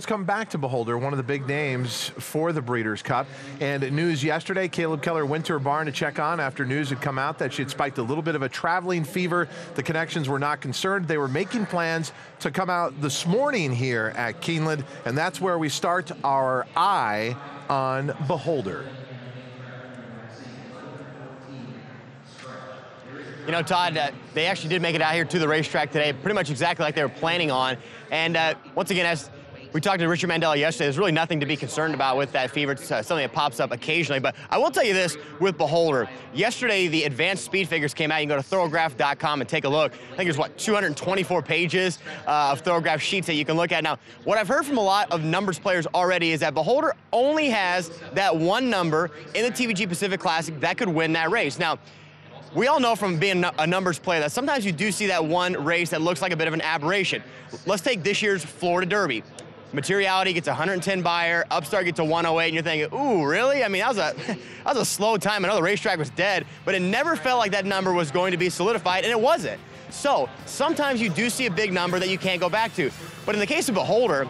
let's come back to Beholder, one of the big names for the Breeders' Cup. And news yesterday, Caleb Keller went to her barn to check on after news had come out that she had spiked a little bit of a traveling fever. The connections were not concerned. They were making plans to come out this morning here at Keeneland, and that's where we start our eye on Beholder. You know, Todd, uh, they actually did make it out here to the racetrack today, pretty much exactly like they were planning on. And uh, once again, as we talked to Richard Mandella yesterday, there's really nothing to be concerned about with that fever. It's uh, something that pops up occasionally. But I will tell you this with Beholder. Yesterday, the advanced speed figures came out. You can go to thorograph.com and take a look. I think there's, what, 224 pages uh, of therograph sheets that you can look at. Now, what I've heard from a lot of numbers players already is that Beholder only has that one number in the TVG Pacific Classic that could win that race. Now, we all know from being a numbers player that sometimes you do see that one race that looks like a bit of an aberration. Let's take this year's Florida Derby. Materiality gets 110 Beyer, Upstart gets a 108, and you're thinking, ooh, really? I mean, that was a that was a slow time. I know the racetrack was dead, but it never felt like that number was going to be solidified, and it wasn't. So sometimes you do see a big number that you can't go back to. But in the case of Beholder,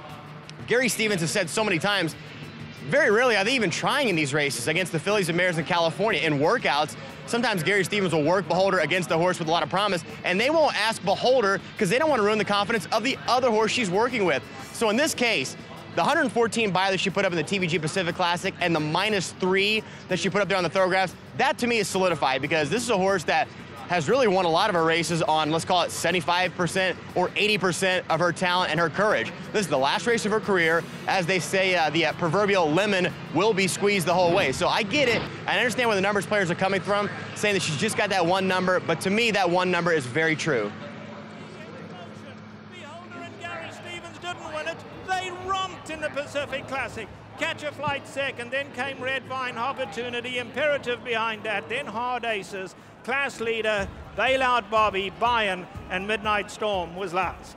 Gary Stevens has said so many times, very rarely are they even trying in these races against the fillies and mares in California in workouts. Sometimes Gary Stevens will work Beholder against a horse with a lot of promise, and they won't ask Beholder because they don't want to ruin the confidence of the other horse she's working with. So in this case, the 114 Beyer that she put up in the TVG Pacific Classic and the minus three that she put up there on the Thorographs, that to me is solidified because this is a horse that has really won a lot of her races on, let's call it 75% or 80% of her talent and her courage. This is the last race of her career. As they say, uh, the uh, proverbial lemon will be squeezed the whole way. So I get it. I understand where the numbers players are coming from, saying that she's just got that one number, but to me, that one number is very true. Beholder and Gary Stevens didn't win it. They romped in the Pacific Classic. Catch a Flight second, then came Red Vine Opportunity, Imperative behind that, then Hard Aces, Class Leader, Bailout Bobby, Bayern, and Midnight Storm was last.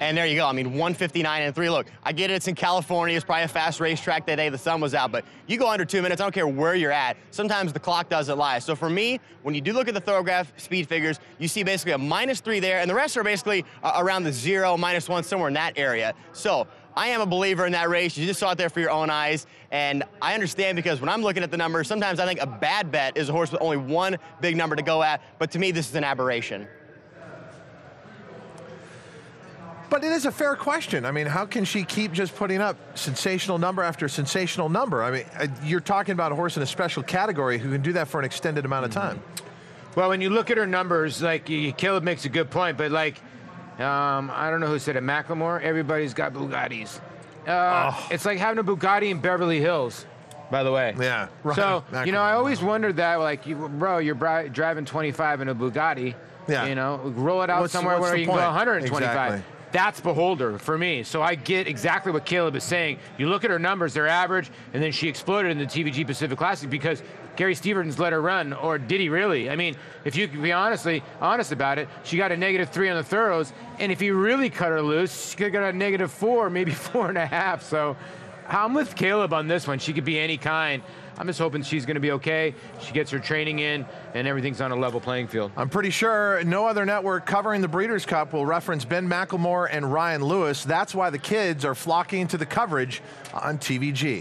And there you go. I mean, 159 and three. Look, I get it. It's in California. It's probably a fast racetrack that day. The sun was out, but you go under two minutes. I don't care where you're at. Sometimes the clock doesn't lie. So for me, when you do look at the Thorograph speed figures, you see basically a minus three there, and the rest are basically uh, around the zero, minus one, somewhere in that area. So I am a believer in that race. You just saw it there for your own eyes. And I understand because when I'm looking at the numbers, sometimes I think a bad bet is a horse with only one big number to go at. But to me, this is an aberration. But it is a fair question. I mean, how can she keep just putting up sensational number after sensational number? I mean, uh, you're talking about a horse in a special category who can do that for an extended amount of time. Well, when you look at her numbers, like Caleb makes a good point, but like, um, I don't know who said it, Macklemore. Everybody's got Bugattis. Uh, Oh. It's like having a Bugatti in Beverly Hills. By the way. Yeah, right. So you know, I always wondered that, like, you, bro, you're bri- driving 25 in a Bugatti. Yeah. You know, roll it out What's- somewhere what's where you can go 125. Exactly. That's Beholder for me. So I get exactly what Caleb is saying. You look at her numbers, they're average, and then she exploded in the TVG Pacific Classic because Gary Stevens let her run, or did he really? I mean, if you can be honestly honest about it, she got a negative three on the thorough, and if you really cut her loose, she could have got a negative four, maybe four and a half. So I'm with Caleb on this one. She could be any kind. I'm just hoping she's going to be okay. She gets her training in, and everything's on a level playing field. I'm pretty sure no other network covering the Breeders' Cup will reference Ben Macklemore and Ryan Lewis. That's why the kids are flocking to the coverage on TVG.